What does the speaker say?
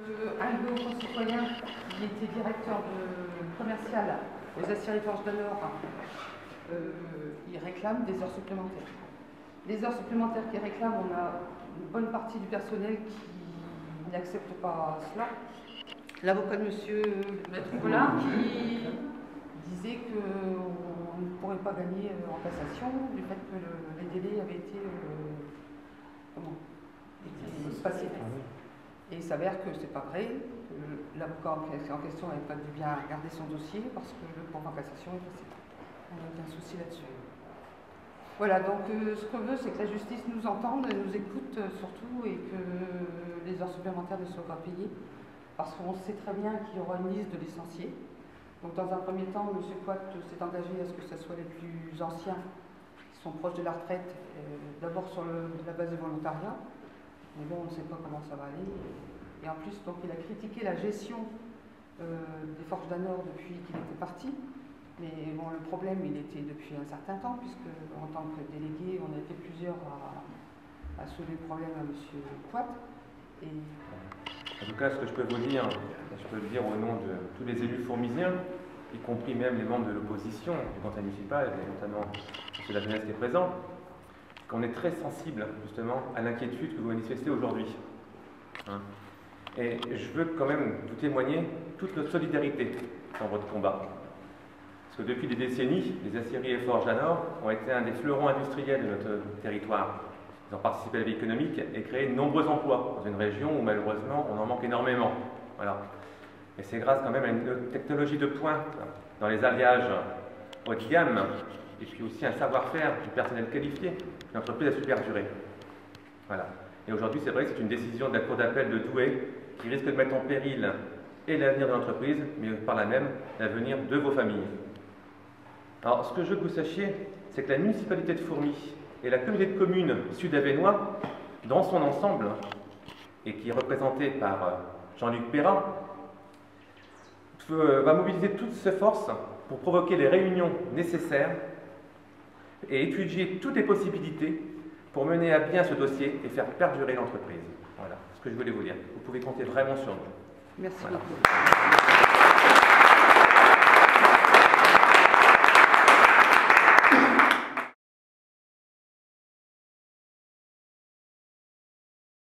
Euh, un de nos concitoyens qui était directeur de commercial aux aciéries Forges de Nord, euh, il réclame des heures supplémentaires. Les heures supplémentaires qu'il réclame, on a une bonne partie du personnel qui n'accepte pas cela. L'avocat de monsieur Maître Collin qui disait qu'on ne pourrait pas gagner euh, en cassation du fait que le- les délais avaient été, euh, comment, été passés. Et il s'avère que c'est pas vrai. que L'avocat en question n'avait pas dû bien regarder son dossier parce que le pourvoi en cassation est passé. On a aucun souci là-dessus. Voilà, donc euh, ce qu'on veut, c'est que la justice nous entende, nous écoute euh, surtout et que les heures supplémentaires ne soient pas payées. Parce qu'on sait très bien qu'il y aura une liste de licenciés. Donc dans un premier temps, M. Poit s'est engagé à ce que ce soit les plus anciens qui sont proches de la retraite, euh, d'abord sur la base du volontariat. Mais bon, on ne sait pas comment ça va aller. Et en plus, donc, il a critiqué la gestion euh, des Forges d'Anor depuis qu'il était parti. Mais bon, le problème, il était depuis un certain temps, puisque en tant que délégué, on a été plusieurs à, soulever le problème à M. Poit. En tout cas, ce que je peux vous dire, je peux le dire au nom de tous les élus fourmisiens, y compris même les membres de l'opposition du conseil municipal, et notamment M. la jeunesse qui est présent, qu'on est très sensible justement à l'inquiétude que vous manifestez aujourd'hui. Hein. Et je veux quand même vous témoigner toute notre solidarité dans votre combat. Parce que depuis des décennies, les aciéries et forges d'Anor ont été un des fleurons industriels de notre territoire. Ils ont participé à la vie économique et créé de nombreux emplois dans une région où malheureusement on en manque énormément. Voilà. Et c'est grâce quand même à une technologie de pointe dans les alliages haut de gamme et puis aussi un savoir-faire du personnel qualifié l'entreprise a su perdurer. Voilà. Et aujourd'hui, c'est vrai que c'est une décision de la Cour d'appel de Douai qui risque de mettre en péril et l'avenir de l'entreprise, mais par là même l'avenir de vos familles. Alors, ce que je veux que vous sachiez, c'est que la municipalité de Fourmi et la communauté de communes sud-avenois, dans son ensemble, et qui est représentée par euh, Jean-Luc Perrin, euh, va mobiliser toutes ses forces pour provoquer les réunions nécessaires et étudier toutes les possibilités pour mener à bien ce dossier et faire perdurer l'entreprise. Voilà ce que je voulais vous dire. Vous pouvez compter vraiment sur nous. merci Voilà. beaucoup.